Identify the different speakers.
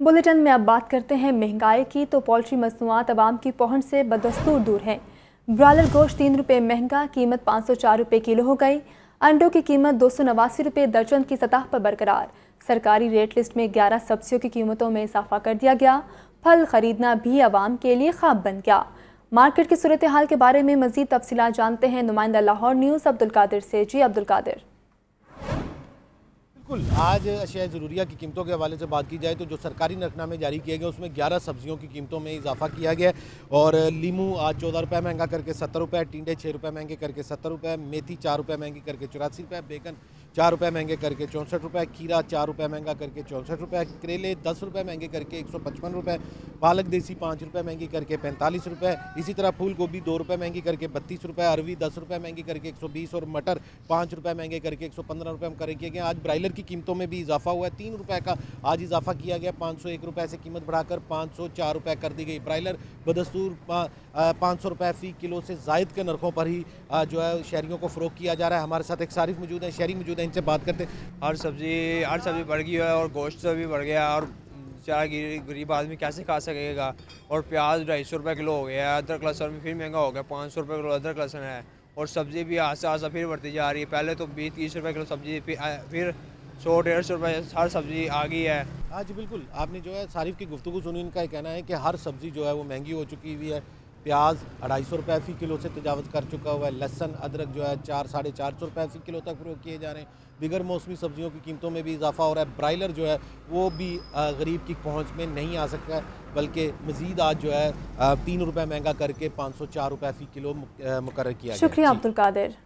Speaker 1: Bulletin में अब बात करते हैं महँगाई की तो पोल्ट्री मसनूआत आवाम की पहुँच से बदस्तूर दूर है। ब्रॉयलर गोश्त तीन रुपये महँगा, कीमत पाँच सौ चार रुपये किलो हो गई। अंडों की कीमत दो सौ नवासी रुपये दर्जन की सतह पर बरकरार। सरकारी रेट लिस्ट में ग्यारह सब्जियों की कीमतों में इजाफा कर दिया गया। फल खरीदना भी आवाम के लिए ख्वाब बन गया। मार्केट की सूरत हाल के बारे में मजीद तफसीत जानते हैं नुमाइंदा लाहौर न्यूज़, अब्दुल कादिर से। जी अब्दुल कादिर।
Speaker 2: बिल्कुल, आज अशिया ज़रूरिया की कीमतों के हवाले से बात की जाए तो जो सरकारी नरकनामे जारी किए गए, उसमें 11 सब्जियों की कीमतों में इजाफा किया गया और लीमू आज चौदह रुपये महँगा करके सत्तर रुपये टिंडे छः रुपये महँगे करके सत्तर रुपये मेथी चार रुपये महँगी करके चौरासी रुपये बेगन चार रुपये महँगे करके चौंसठ रुपये खीरा चार रुपये महँगा करके चौंसठ रुपये करेले दस रुपये महँगे करके एक सौ पचपन रुपये पालक देसी पाँच रुपये महँगी करके पैंतालीस रुपये इसी तरह फूल गोभी दो रुपये महँगी करके बत्तीस रुपये अरवी दस रुपये महँगी करके एक सौ बीस और मटर पाँच रुपये महँगे करके एक सौ पंद्रह रुपये में किए गए आज ब्रायलर की कीमतों में भी इजाफा हुआ है। तीन रुपये का आज इजाफा किया गया। पाँच सौ एक रुपये से कीमत बढ़ाकर पाँच सौ चार रुपये कर दी गई। ब्राइलर बदस्तूर पाँच सौ रुपये फ़ी किलो से जायद के नरखों पर ही जो है शहरीों को फ़रोग किया जा रहा है। हमारे साथ एक सारिफ मौजूद है। शहरी मौजूद है, इनसे बात करते हैं।
Speaker 3: हर सब्ज़ी हर सब्ज़ी बढ़ गई है और गोश्त भी बढ़ गया और चारा गरीब आदमी कैसे खा सकेगा? और प्याज ढाई सौ रुपये किलो हो गया अदरक लहसन भी फिर महँगा हो गया, पाँच सौ रुपये किलो अदरक लहसन है। और सब्ज़ी भी आस्ता आस्ता फिर बढ़ती जा रही है। पहले तो बीस तीस रुपये किलो सब्ज़ी, फिर सौ डेढ़ सौ रुपये हर सब्ज़ी आ गई है।
Speaker 2: हाँ जी, बिल्कुल। आपने जो है सारिफ की गुफ्तु सुनी, इनका कहना है कि हर सब्ज़ी जो है वो महँगी हो चुकी हुई है। प्याज अढ़ाई सौ रुपये फ़ी किलो से तजावज़ कर चुका हुआ है। लहसन अदरक जो है चार साढ़े चार सौ रुपये फ़ी किलो तक फ़रोग किए जा रहे हैं। दिगर मौसमी सब्जियों की कीमतों में भी इजाफा हो रहा है। ब्रायलर जो है वो भी गरीब की पहुँच में नहीं आ सकता है बल्कि मज़ीद आज जो है तीन रुपये महँगा करके पाँच सौ चार रुपये फ़ी किलो मुकर किया
Speaker 1: शुक्रिया अब्दुल कादिर।